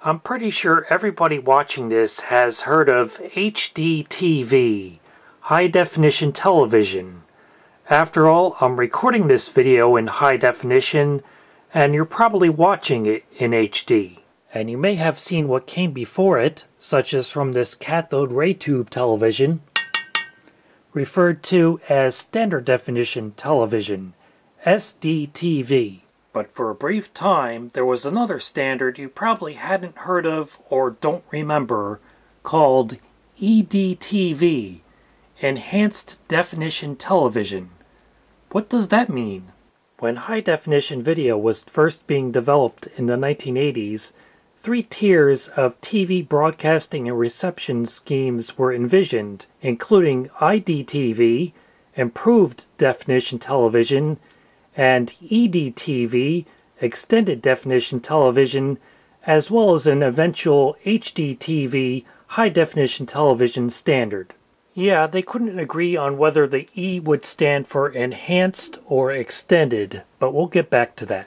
I'm pretty sure everybody watching this has heard of HDTV, High Definition Television. After all, I'm recording this video in high definition, and you're probably watching it in HD. And you may have seen what came before it, such as from this cathode ray tube television, referred to as Standard Definition Television, SDTV. But for a brief time, there was another standard you probably hadn't heard of or don't remember called EDTV, Enhanced Definition Television. What does that mean? When high definition video was first being developed in the 1980s, three tiers of TV broadcasting and reception schemes were envisioned, including IDTV, Improved Definition Television, and EDTV, Extended Definition Television, as well as an eventual HDTV, High Definition Television standard. Yeah, they couldn't agree on whether the E would stand for enhanced or extended, but we'll get back to that.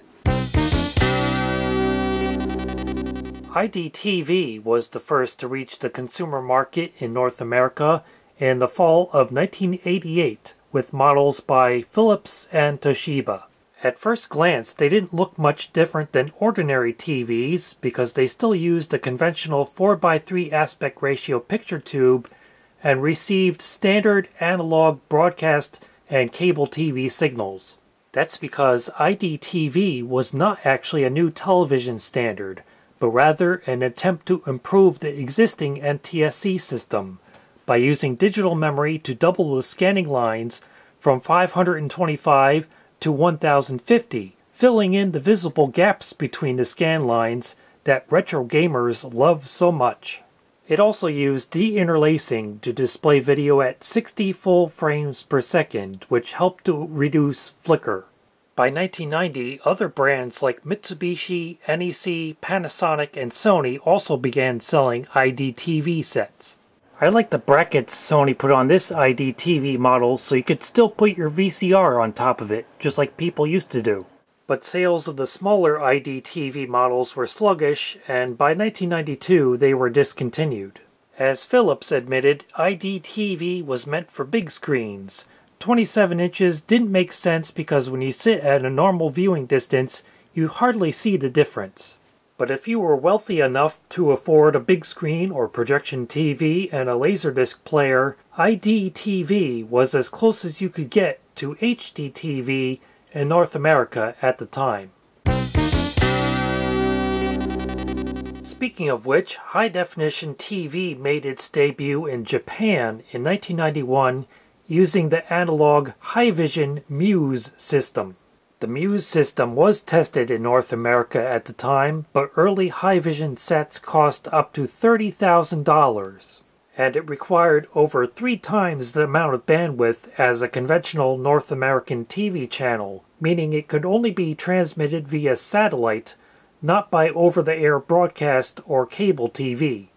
IDTV was the first to reach the consumer market in North America in the fall of 1988 with models by Philips and Toshiba. At first glance, they didn't look much different than ordinary TVs because they still used a conventional 4x3 aspect ratio picture tube and received standard analog broadcast and cable TV signals. That's because IDTV was not actually a new television standard, but rather an attempt to improve the existing NTSC system by using digital memory to double the scanning lines from 525 to 1050, filling in the visible gaps between the scan lines that retro gamers love so much. It also used deinterlacing to display video at 60 full frames per second, which helped to reduce flicker. By 1990, other brands like Mitsubishi, NEC, Panasonic, and Sony also began selling IDTV sets. I like the brackets Sony put on this IDTV model so you could still put your VCR on top of it, just like people used to do. But sales of the smaller IDTV models were sluggish, and by 1992 they were discontinued. As Philips admitted, IDTV was meant for big screens. 27 inches didn't make sense because when you sit at a normal viewing distance, you hardly see the difference. But if you were wealthy enough to afford a big screen or projection TV and a Laserdisc player, IDTV was as close as you could get to HDTV in North America at the time. Speaking of which, high definition TV made its debut in Japan in 1991 using the analog Hi-Vision Muse system. The Muse system was tested in North America at the time, but early Hi-Vision sets cost up to $30,000, and it required over three times the amount of bandwidth as a conventional North American TV channel, meaning it could only be transmitted via satellite, not by over-the-air broadcast or cable TV.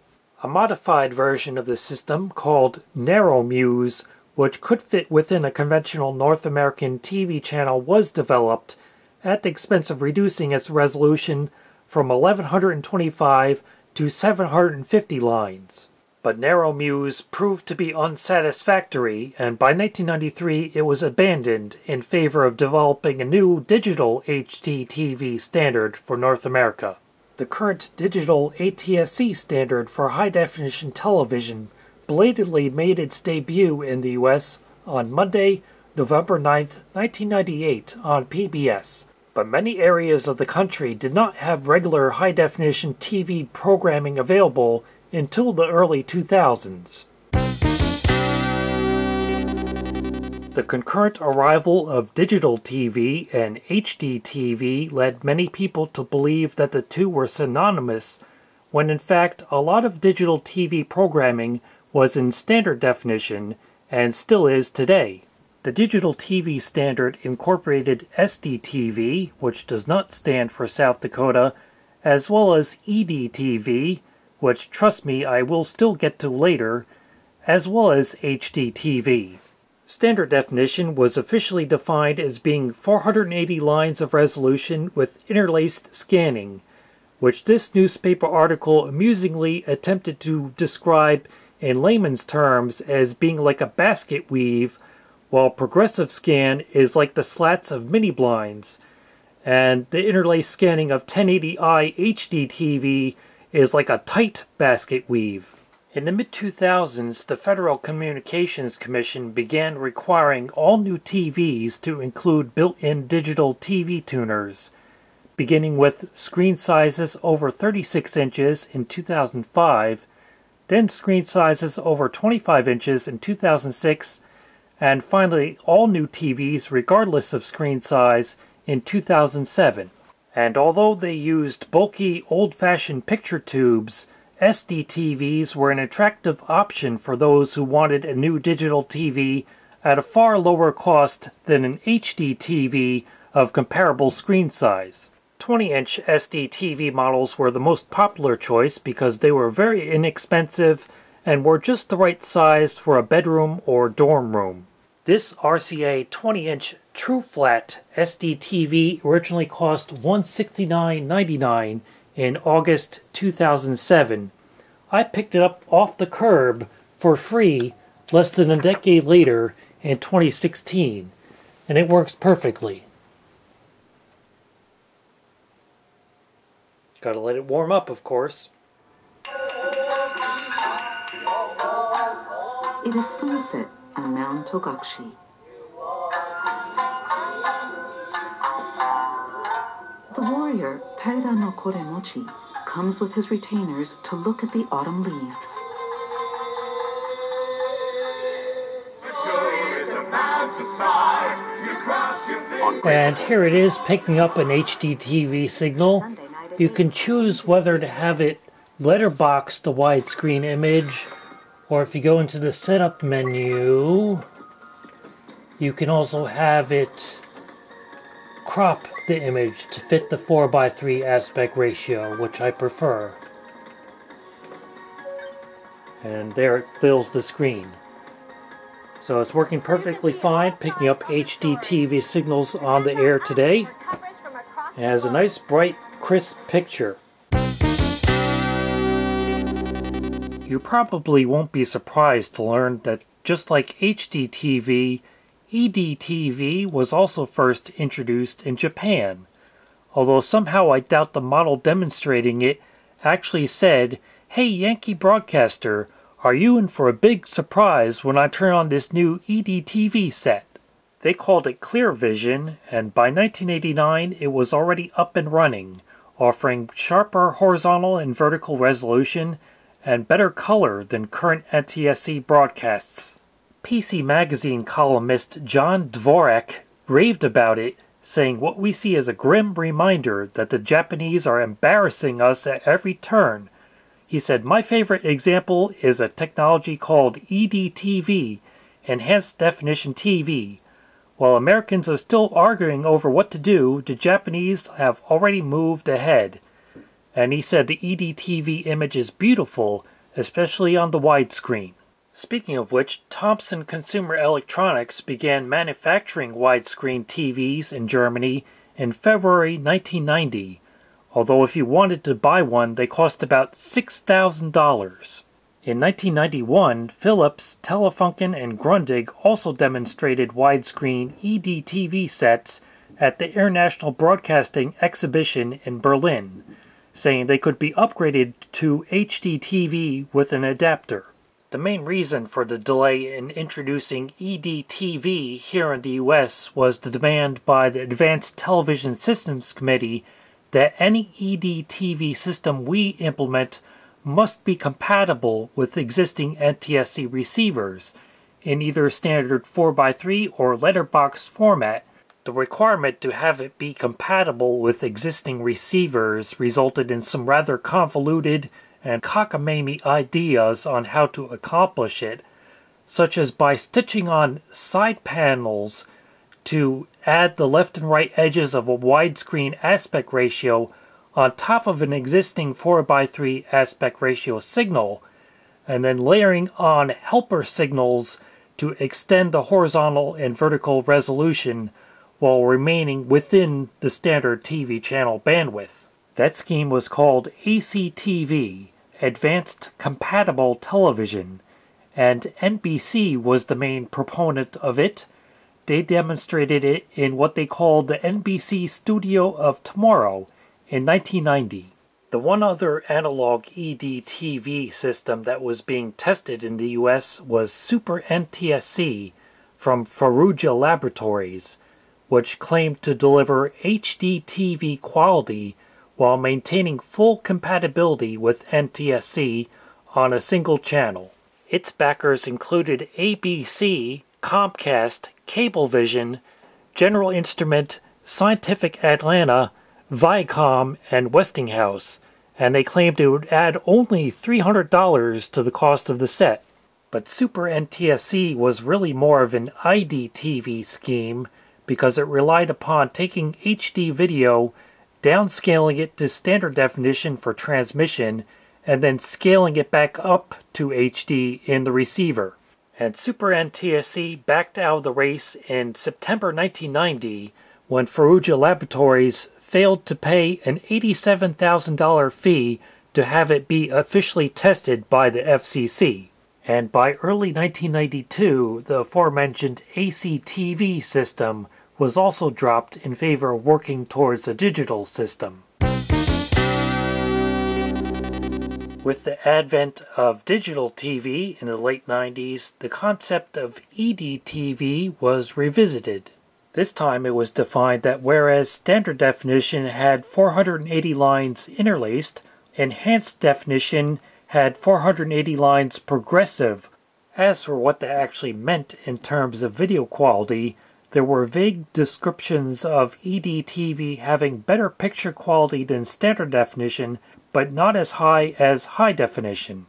A modified version of the system, called Narrow Muse, which could fit within a conventional North American TV channel, was developed at the expense of reducing its resolution from 1125 to 750 lines. But Narrow Muse proved to be unsatisfactory, and by 1993 it was abandoned in favor of developing a new digital HDTV standard for North America. The current digital ATSC standard for high definition television belatedly made its debut in the US on Monday, November 9, 1998, on PBS. But many areas of the country did not have regular high definition TV programming available until the early 2000s. The concurrent arrival of digital TV and HD TV led many people to believe that the two were synonymous, when in fact a lot of digital TV programming was in standard definition and still is today. The digital TV standard incorporated SDTV, which does not stand for South Dakota, as well as EDTV, which trust me I will still get to later, as well as HDTV. Standard definition was officially defined as being 480 lines of resolution with interlaced scanning, which this newspaper article amusingly attempted to describe in layman's terms as being like a basket weave, while progressive scan is like the slats of mini blinds, and the interlay scanning of 1080i HD TV is like a tight basket weave. In the mid 2000s, the Federal Communications Commission began requiring all new TVs to include built in digital TV tuners, beginning with screen sizes over 36 inches in 2005, then screen sizes over 25 inches in 2006, and finally all new TVs regardless of screen size in 2007. And although they used bulky old fashioned picture tubes, SD TVs were an attractive option for those who wanted a new digital TV at a far lower cost than an HD TV of comparable screen size. 20 inch SD TV models were the most popular choice because they were very inexpensive and were just the right size for a bedroom or dorm room. This RCA 20 inch True Flat SD TV originally cost $169.99 in August 2007. I picked it up off the curb for free less than a decade later in 2016, and it works perfectly. Gotta let it warm up, of course. It is sunset on Mount Togakushi. The warrior Taira no Koremochi comes with his retainers to look at the autumn leaves. And here it is picking up an HDTV signal. You can choose whether to have it letterbox the widescreen image, or if you go into the setup menu, you can also have it crop the image to fit the 4x3 aspect ratio, which I prefer. And there it fills the screen. So it's working perfectly fine, picking up HD TV signals on the air today. It has a nice, bright, crisp picture. You probably won't be surprised to learn that just like HD TV, EDTV was also first introduced in Japan, although somehow I doubt the model demonstrating it actually said, Hey Yankee broadcaster, are you in for a big surprise when I turn on this new EDTV set? They called it ClearVision, and by 1989 it was already up and running, offering sharper horizontal and vertical resolution and better color than current NTSC broadcasts. PC Magazine columnist John Dvorak raved about it, saying what we see is a grim reminder that the Japanese are embarrassing us at every turn. He said, My favorite example is a technology called EDTV, Enhanced Definition TV. While Americans are still arguing over what to do, the Japanese have already moved ahead. And he said the EDTV image is beautiful, especially on the widescreen. Speaking of which, Thomson Consumer Electronics began manufacturing widescreen TVs in Germany in February 1990, although if you wanted to buy one, they cost about $6,000. In 1991, Philips, Telefunken, and Grundig also demonstrated widescreen EDTV sets at the International Broadcasting Exhibition in Berlin, saying they could be upgraded to HDTV with an adapter. The main reason for the delay in introducing EDTV here in the US was the demand by the Advanced Television Systems Committee that any EDTV system we implement must be compatible with existing NTSC receivers in either standard 4x3 or letterbox format. The requirement to have it be compatible with existing receivers resulted in some rather convoluted and cockamamie ideas on how to accomplish it, such as by stitching on side panels to add the left and right edges of a widescreen aspect ratio on top of an existing 4x3 aspect ratio signal, and then layering on helper signals to extend the horizontal and vertical resolution while remaining within the standard TV channel bandwidth. That scheme was called ACTV, Advanced Compatible Television, and NBC was the main proponent of it. They demonstrated it in what they called the NBC Studio of Tomorrow in 1990. The one other analog EDTV system that was being tested in the US was Super NTSC from Faroudja Laboratories, which claimed to deliver HD TV quality while maintaining full compatibility with NTSC on a single channel. Its backers included ABC, Comcast, Cablevision, General Instrument, Scientific Atlanta, Viacom, and Westinghouse, and they claimed it would add only $300 to the cost of the set. But Super NTSC was really more of an IDTV scheme because it relied upon taking HD video, downscaling it to standard definition for transmission, and then scaling it back up to HD in the receiver. And Super NTSC backed out of the race in September 1990 when Faroudja Laboratories failed to pay an $87,000 fee to have it be officially tested by the FCC. And by early 1992, the aforementioned ACTV system was also dropped in favor of working towards a digital system. With the advent of digital TV in the late 90s, the concept of EDTV was revisited. This time it was defined that whereas standard definition had 480 lines interlaced, enhanced definition had 480 lines progressive. As for what that actually meant in terms of video quality, there were vague descriptions of EDTV having better picture quality than standard definition but not as high as high definition.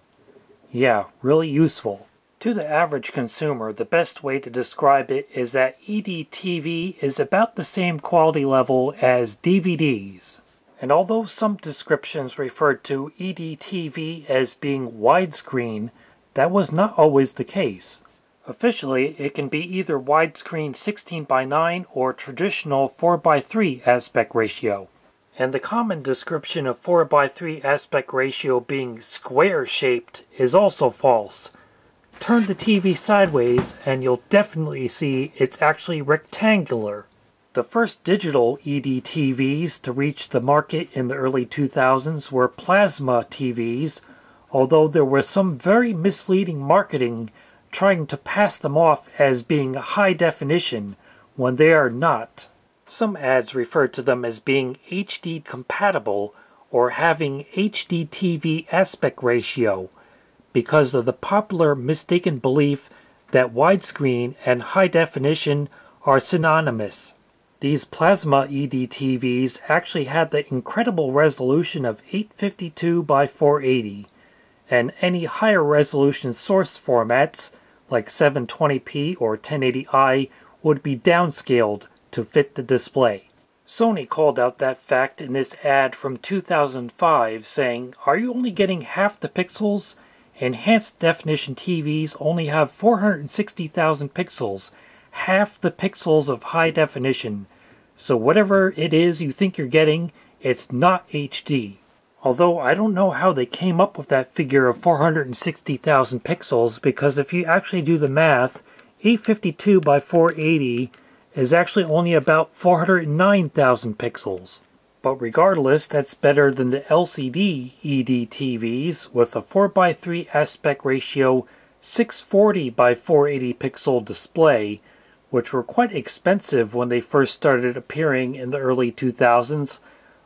Yeah, really useful. To the average consumer, the best way to describe it is that EDTV is about the same quality level as DVDs. And although some descriptions referred to EDTV as being widescreen, that was not always the case. Officially, it can be either widescreen 16 by 9 or traditional 4 by 3 aspect ratio and the common description of 4 by 3 aspect ratio being square shaped is also false. Turn the TV sideways and you'll definitely see it's actually rectangular. The first digital ED TVs to reach the market in the early 2000s were plasma TVs, although there was some very misleading marketing trying to pass them off as being high definition when they are not. Some ads refer to them as being HD compatible or having HD TV aspect ratio because of the popular mistaken belief that widescreen and high definition are synonymous. These plasma ED TVs actually had the incredible resolution of 852 by 480, and any higher resolution source formats like 720p or 1080i would be downscaled to fit the display. Sony called out that fact in this ad from 2005, saying, Are you only getting half the pixels? Enhanced definition TVs only have 460,000 pixels, half the pixels of high definition. So whatever it is you think you're getting, it's not HD. Although I don't know how they came up with that figure of 460,000 pixels because if you actually do the math, 852 by 480 is actually only about 409,000 pixels. But regardless, that's better than the LCD ED TVs with a 4x3 aspect ratio 640 by 480 pixel display, which were quite expensive when they first started appearing in the early 2000s,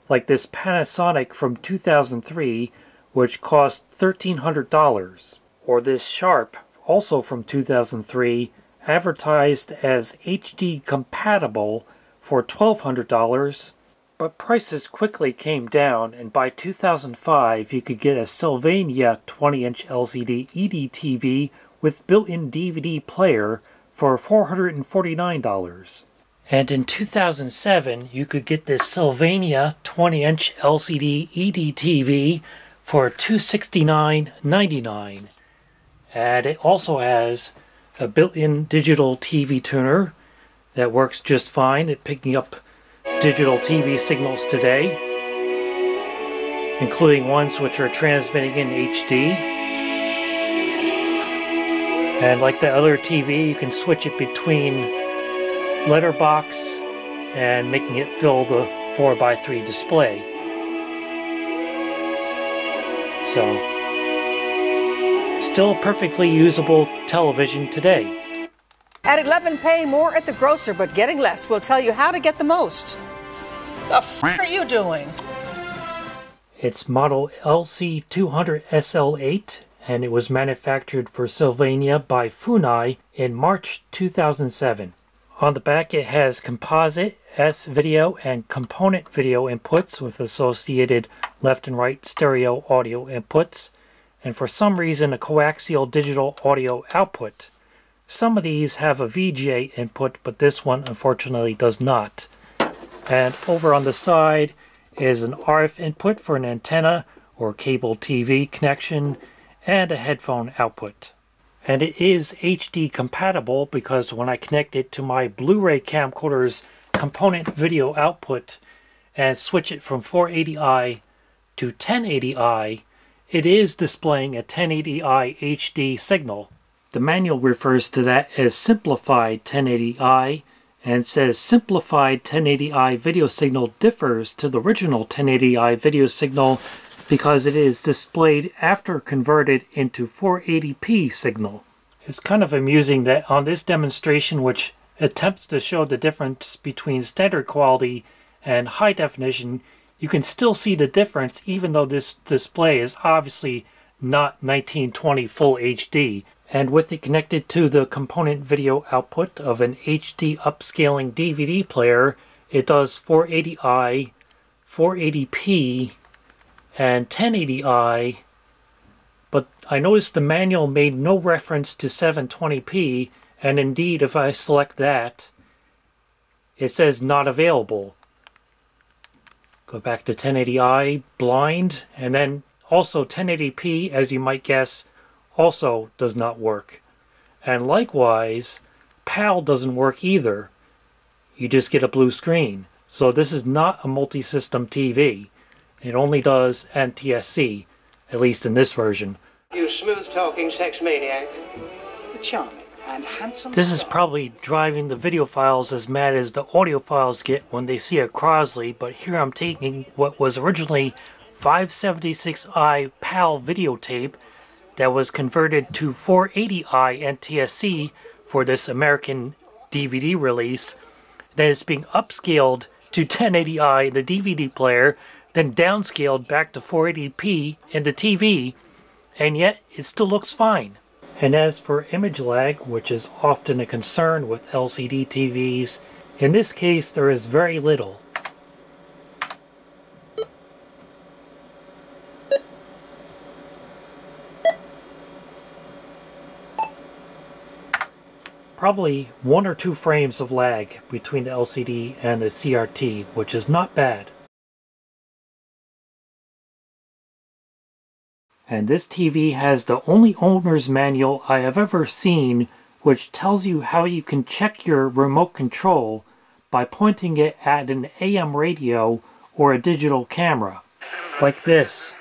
like this Panasonic from 2003, which cost $1,300, or this Sharp, also from 2003, advertised as HD compatible for $1,200, but prices quickly came down, and by 2005 you could get a Sylvania 20 inch LCD ED TV with built in DVD player for $449. And in 2007, you could get this Sylvania 20 inch LCD ED TV for $269.99. And it also has a built-in digital TV tuner that works just fine at picking up digital TV signals today. including ones which are transmitting in HD. And like the other TV, you can switch it between letterbox and making it fill the 4x3 display. So, still perfectly usable television today. At 11, pay more at the grocer, but getting less. We'll tell you how to get the most. The f are you doing? It's model LC200SL8 and it was manufactured for Sylvania by Funai in March 2007. On the back it has composite, S video, and component video inputs with associated left and right stereo audio inputs, and for some reason a coaxial digital audio output. Some of these have a VGA input, but this one unfortunately does not. And over on the side is an RF input for an antenna or cable TV connection, and a headphone output and it is HD compatible because when I connect it to my Blu-ray camcorder's component video output and switch it from 480i to 1080i, it is displaying a 1080i HD signal. The manual refers to that as simplified 1080i and says simplified 1080i video signal differs to the original 1080i video signal because it is displayed after converted into 480p signal. It's kind of amusing that on this demonstration which attempts to show the difference between standard quality and high definition, you can still see the difference even though this display is obviously not 1920 full HD. And with it connected to the component video output of an HD upscaling DVD player, it does 480i, 480p, and 1080i, but I noticed the manual made no reference to 720p, and indeed if I select that, it says not available. Go back to 1080i, blind, and then also 1080p, as you might guess, also does not work. And likewise, PAL doesn't work either. You just get a blue screen. So this is not a multi-system TV. It only does NTSC, at least in this version. You smooth-talking sex maniac. Charming and handsome. This is probably driving the videophiles as mad as the audiophiles get when they see a Crosley, but here I'm taking what was originally 576i PAL videotape that was converted to 480i NTSC for this American DVD release. Then it's being upscaled to 1080i in the DVD player then downscaled back to 480p in the TV, and yet it still looks fine. And as for image lag, which is often a concern with LCD TVs, in this case there is very little. Probably one or two frames of lag between the LCD and the CRT, which is not bad. And this TV has the only owner's manual I have ever seen which tells you how you can check your remote control by pointing it at an AM radio or a digital camera. Like this.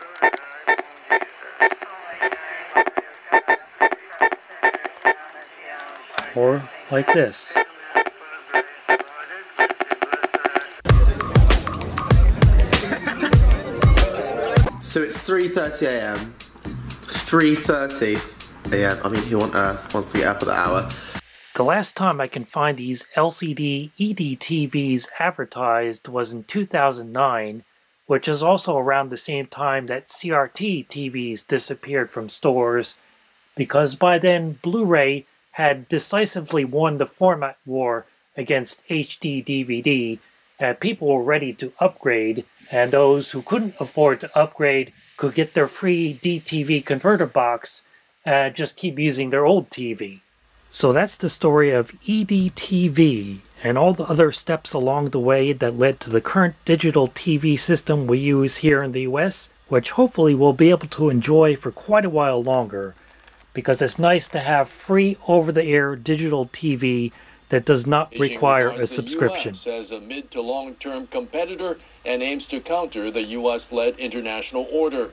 Or like this. So it's 3:30 a.m. 3:30 a.m. I mean, who on earth wants to get up at that hour? The last time I can find these LCD ED TVs advertised was in 2009, which is also around the same time that CRT TVs disappeared from stores, because by then Blu-ray had decisively won the format war against HD DVD, and people were ready to upgrade and those who couldn't afford to upgrade could get their free DTV converter box and just keep using their old TV. So that's the story of EDTV and all the other steps along the way that led to the current digital TV system we use here in the US, which hopefully we'll be able to enjoy for quite a while longer because it's nice to have free over the air digital TV that does not require a subscription. As a mid to long term competitor and aims to counter the U.S. led international order.